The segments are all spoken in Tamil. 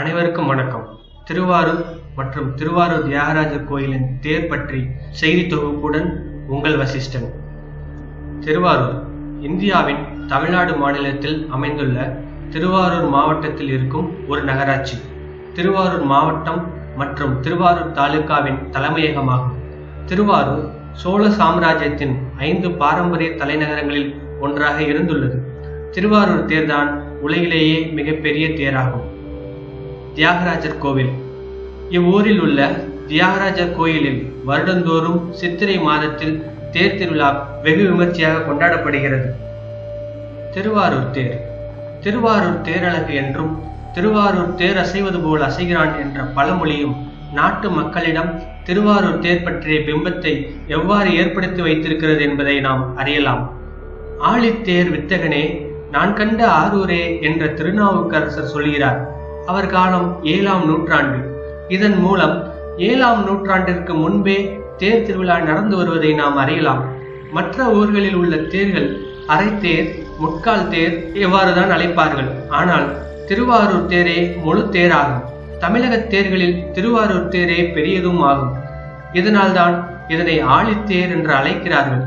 அனைவருக்கும் வணக்கம். திருவாரூர் மற்றும் திருவாரூர் தியாகராஜர் கோயிலின் தேர் பற்றி செய்தி தொகுப்புடன் உங்கள் வசிஷ்டன். திருவாரூர் இந்தியாவின் தமிழ்நாடு மாநிலத்தில் அமைந்துள்ள திருவாரூர் மாவட்டத்தில் இருக்கும் ஒரு நகராட்சி. திருவாரூர் மாவட்டம் மற்றும் திருவாரூர் தாலுகாவின் தலைமையகமாகும். திருவாரூர் சோழ சாம்ராஜ்யத்தின் ஐந்து பாரம்பரிய தலைநகரங்களில் ஒன்றாக இருந்துள்ளது. திருவாரூர் தேர்தான் உலகிலேயே மிகப்பெரிய தேராகும். தியாகராஜர் கோவில். இவ்வூரில் உள்ள தியாகராஜர் கோயிலில் வருடந்தோறும் சித்திரை மாதத்தில் தேர் திருவிழா வெகு விமர்சையாக கொண்டாடப்படுகிறது. திருவாரூர் தேர். திருவாரூர் தேரழகு என்றும் திருவாரூர் தேர் அசைவது போல் அசைகிறான் என்ற பழமொழியும் நாட்டு மக்களிடம் திருவாரூர் தேர் பற்றிய பிம்பத்தை எவ்வாறு ஏற்படுத்தி வைத்திருக்கிறது என்பதை நாம் அறியலாம். ஆழித்தேர் வித்தகனே நான் கண்ட ஆரூரே என்ற திருநாவுக்கரசர் சொல்கிறார். அவர் காலம் ஏழாம் நூற்றாண்டு. இதன் மூலம் ஏழாம் நூற்றாண்டிற்கு முன்பே தேர் திருவிழா நடந்து வருவதை நாம் அறியலாம். மற்ற ஊர்களில் உள்ள தேர்கள் அரைத்தேர் முட்கால் தேர் எவ்வாறுதான் அழைப்பார்கள். ஆனால் திருவாரூர் தேரே முழு தேராகும். தமிழக தேர்களில் திருவாரூர் தேரே பெரியதும் ஆகும். இதனால்தான் இதனை ஆழித்தேர் என்று அழைக்கிறார்கள்.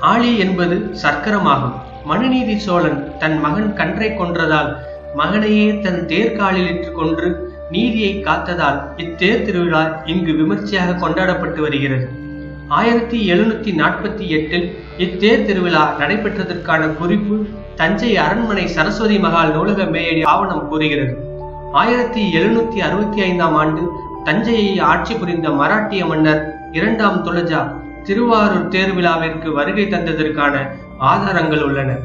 ஆழி என்பது சர்க்கரமாகும். மனுநீதி சோழன் தன் மகன் கன்றை கொன்றதால் மகனையே தன் தேர்காலில் இட்டுக் கொன்று நீதியை காத்ததால் இத்தேர் திருவிழா இங்கு விமர்சையாக கொண்டாடப்பட்டு வருகிறது. ஆயிரத்தி எழுநூத்தி நாற்பத்தி எட்டில் இத்தேர் திருவிழா நடைபெற்றதற்கான குறிப்பு தஞ்சை அரண்மனை சரஸ்வதி மகால் நூலக மேயடி ஆவணம் கூறுகிறது. ஆயிரத்தி எழுநூத்தி அறுபத்தி ஐந்தாம் ஆண்டு தஞ்சையை ஆட்சி புரிந்த மராட்டிய மன்னர் இரண்டாம் துளஜா திருவாரூர் தேர்விழாவிற்கு வருகை தந்ததற்கான ஆதாரங்கள் உள்ளன.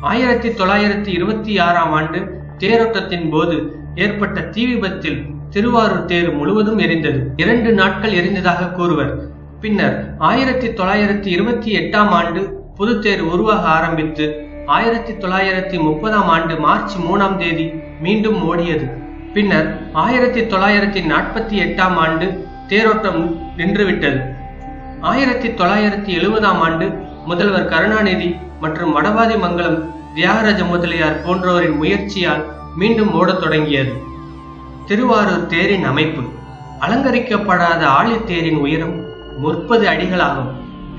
ஆயிரத்தி தொள்ளாயிரத்தி இருபத்தி ஆறாம் ஆண்டு தேரோட்டத்தின் போது ஏற்பட்ட தீ விபத்தில் திருவாரூர் தேர் முழுவதும் எரிந்தது. இரண்டு நாட்கள் எரிந்ததாக கூறுவர். பின்னர் ஆயிரத்தி தொள்ளாயிரத்தி இருபத்தி எட்டாம் ஆண்டு புதுத்தேர் உருவாக ஆரம்பித்து ஆயிரத்தி தொள்ளாயிரத்தி முப்பதாம் ஆண்டு மார்ச் மூணாம் தேதி மீண்டும் ஓடியது. பின்னர் ஆயிரத்தி தொள்ளாயிரத்தி நாற்பத்தி எட்டாம் ஆண்டு தேரோட்டம் நின்றுவிட்டது. ஆயிரத்தி தொள்ளாயிரத்தி எழுபதாம் ஆண்டு முதல்வர் கருணாநிதி மற்றும் வடவாதி மங்கலம் தியாகராஜ முதலியார் போன்றோரின் முயற்சியால் மீண்டும் ஓடத் தொடங்கியது. திருவாரூர் தேரின் அமைப்பு அலங்கரிக்கப்படாத ஆழித்தேரின் உயரம் முப்பது அடிகளாகும்.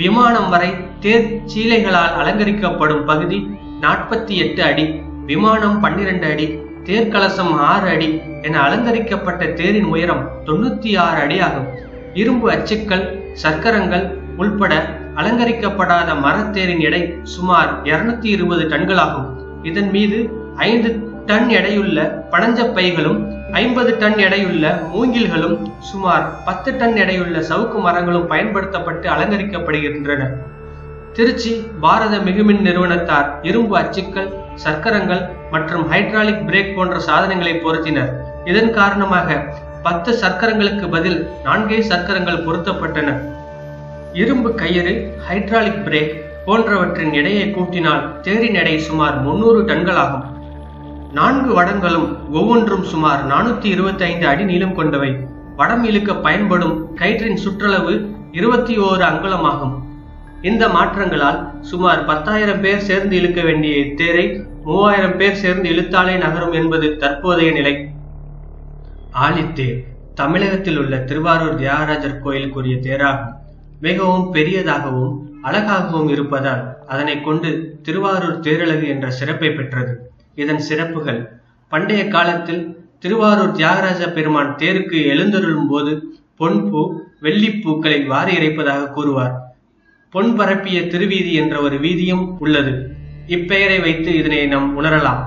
விமானம் வரை தேர் சீலைகளால் அலங்கரிக்கப்படும் பகுதி நாற்பத்தி எட்டு அடி விமானம் பன்னிரண்டு அடி தேர்கலசம் ஆறு அடி என அலங்கரிக்கப்பட்ட தேரின் உயரம் தொண்ணூத்தி ஆறு அடி ஆகும் இரும்பு அச்சுக்கள் சக்கரங்கள் உள்பட அலங்கரிக்கப்படாத மரத்தேரின் எடை சுமார் இருநூத்தி இருபது டன்களாகும். இதன் மீது ஐந்து டன் எடையுள்ள பனஞ்ச பைகளும் ஐம்பது டன் எடையுள்ள மூங்கில்களும் சுமார் பத்து டன் எடையுள்ள சவுக்கு மரங்களும் பயன்படுத்தப்பட்டு அலங்கரிக்கப்படுகின்றன. திருச்சி பாரத மிகுமின் நிறுவனத்தார் இரும்பு அச்சுக்கள் சர்க்கரங்கள் மற்றும் ஹைட்ராலிக் பிரேக் போன்ற சாதனங்களை பொருத்தினர். இதன் காரணமாக பத்து சர்க்கரங்களுக்கு பதில் நான்கே சர்க்கரங்கள் பொருத்தப்பட்டன. இரும்பு கயிறு ஹைட்ராலிக் பிரேக் போன்றவற்றின் எடையை கூட்டினால் தேரின் எடை சுமார் முன்னூறு டன்களாகும். நான்கு வடங்களும் ஒவ்வொன்றும் சுமார் நானூத்தி இருபத்தி ஐந்து அடி நீளம் கொண்டவை. வடம் இழுக்க பயன்படும் கயிற்றின் சுற்றளவு இருபத்தி ஓரு அங்குலமாகும். இந்த மாற்றங்களால் சுமார் பத்தாயிரம் பேர் சேர்ந்து இழுக்க வேண்டிய இத்தேரை மூவாயிரம் பேர் சேர்ந்து இழுத்தாலே நகரும் என்பது தற்போதைய நிலை. ஆழித்தேர் தமிழகத்தில் உள்ள திருவாரூர் தியாகராஜர் கோயிலுக்குரிய தேராகும். மிகவும் பெரியதாகவும் அழகாகவும் இருப்பதால் அதனை கொண்டு திருவாரூர் தேரழகு என்ற சிறப்பை பெற்றது. இதன் சிறப்புகள் பண்டைய காலத்தில் திருவாரூர் தியாகராஜ பெருமான் தேருக்கு எழுந்தருளும் போது பொன்பூ வெள்ளிப்பூக்களை வாரி இறைப்பதாக கூறுவார். பொன் பரப்பிய திருவீதி என்ற ஒரு வீதியும் உள்ளது. இப்பெயரை வைத்து இதனை நாம் உணரலாம்.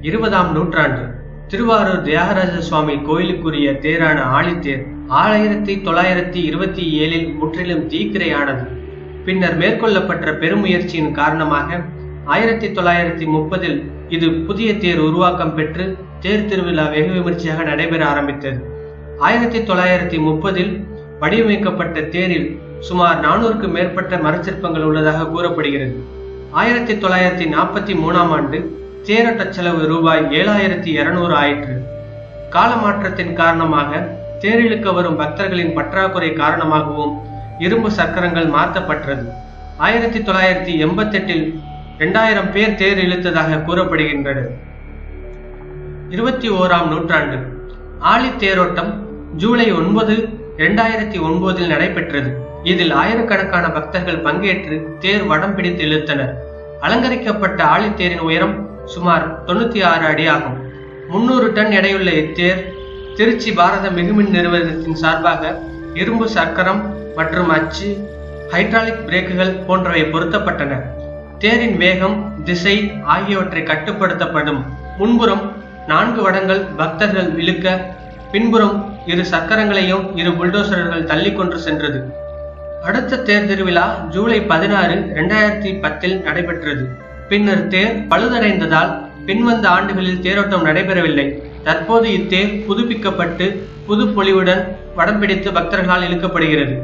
இருபதாம் நூற்றாண்டு. திருவாரூர் தியாகராஜ சுவாமி கோயிலுக்குரிய தேரான ஆழித்தேர் ஆயிரத்தி தொள்ளாயிரத்தி இருபத்தி ஏழில் முற்றிலும் தீக்கிரையானது. பின்னர் மேற்கொள்ளப்பட்ட பெருமுயற்சியின் காரணமாக ஆயிரத்தி தொள்ளாயிரத்தி முப்பதில் இது புதிய தேர் உருவாக்கம் பெற்று தேர் திருவிழா வெகு விமர்சையாக நடைபெற ஆரம்பித்தது. ஆயிரத்தி தொள்ளாயிரத்தி முப்பதில் வடிவமைக்கப்பட்ட தேரில் சுமார் நானூறுக்கு மேற்பட்ட மரச்சிற்பங்கள் உள்ளதாக கூறப்படுகிறது. ஆயிரத்தி தொள்ளாயிரத்தி நாற்பத்தி மூணாம் ஆண்டு தேரோட்ட செலவு ரூபாய் ஏழாயிரத்தி இருநூறு ஆயிற்று. காலமாற்றத்தின் காரணமாக தேரிழுக்க வரும் பக்தர்களின் பற்றாக்குறை காரணமாகவும் இரும்பு சக்கரங்கள் மாற்றப்பட்டது. ஆயிரத்தி தொள்ளாயிரத்தி எண்பத்தெட்டில் இரண்டாயிரம் பேர் தேர் இழுத்ததாக கூறப்படுகின்றன இருபத்தி ஓராம் நூற்றாண்டு ஆலி தேரோட்டம் ஜூலை ஒன்பது இரண்டாயிரத்தி ஒன்பதில் நடைபெற்றது. இதில் ஆயிரக்கணக்கான பக்தர்கள் பங்கேற்று தேர் வடம் பிடித்து இழுத்தனர். அலங்கரிக்கப்பட்ட ஆழித்தேரின் உயரம் சுமார் தொண்ணூத்தி ஆறு அடி ஆகும். முன்னூறு டன் எடையுள்ள இத்தேர் திருச்சி பாரத மிகுமின் நிறுவனத்தின் சார்பாக இரும்பு சக்கரம் மற்றும் அச்சு ஹைட்ராலிக் பிரேக்குகள் போன்றவை பொருத்தப்பட்டன. தேரின் வேகம் திசை ஆகியவற்றை கட்டுப்படுத்தப்படும். முன்புறம் நான்கு வடங்கள் பக்தர்கள் இழுக்க பின்புறம் இரு சக்கரங்களையும் இரு புல்டோசர்கள் தள்ளி கொண்டு சென்றது. அடுத்த தேர் திருவிழா ஜூலை பதினாறு இரண்டாயிரத்தி பத்தில் நடைபெற்றது. பின்னர் தேர் பழுதடைந்ததால் பின்வந்த ஆண்டுகளில் தேரோட்டம் நடைபெறவில்லை. தற்போது இத்தேர் புதுப்பிக்கப்பட்டு புது பொலிவுடன் வடம் பிடித்து பக்தர்களால் இழுக்கப்படுகிறது.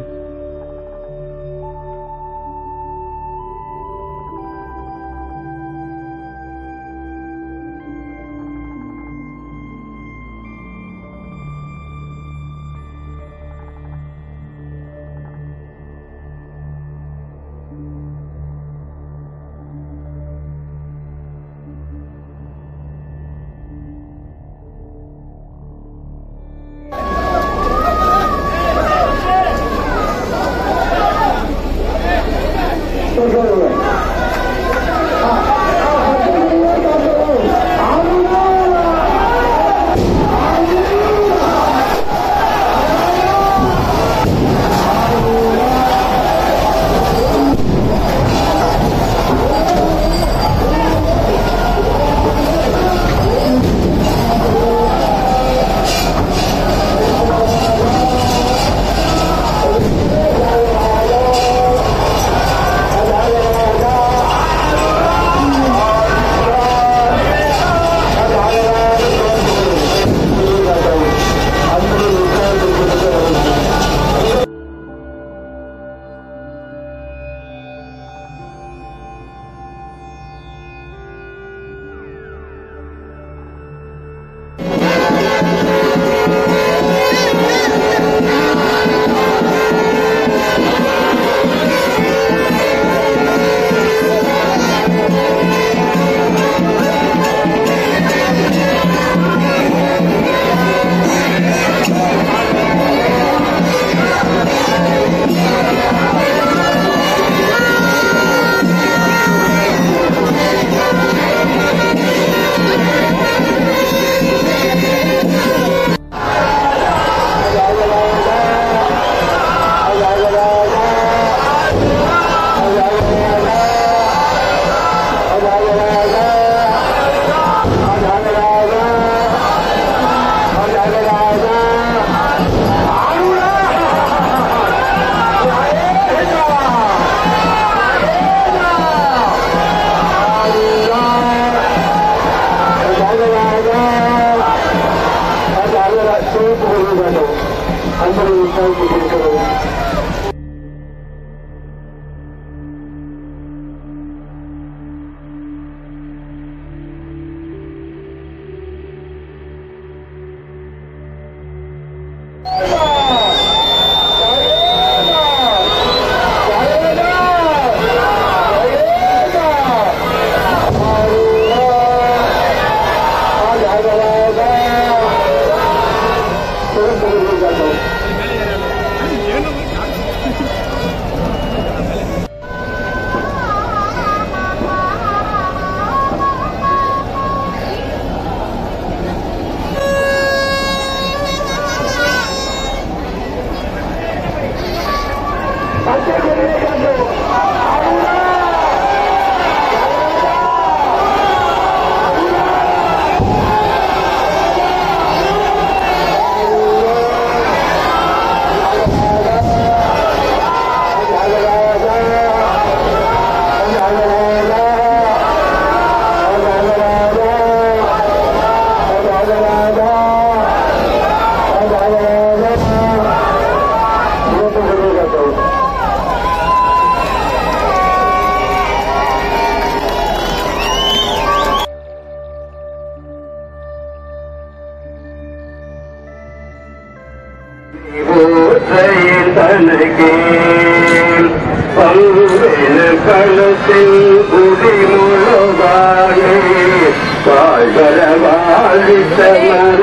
Amém.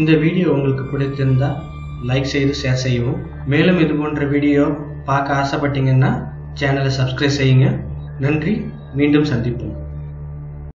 இந்த வீடியோ உங்களுக்கு பிடிச்சிருந்தா லைக் செய்து ஷேர் செய்யவும். மேலும் இது போன்ற வீடியோ பார்க்க ஆசைப்பட்டீங்கன்னா சேனலை சப்ஸ்கிரைப் செய்யுங்க. நன்றி. மீண்டும் சந்திப்போம்.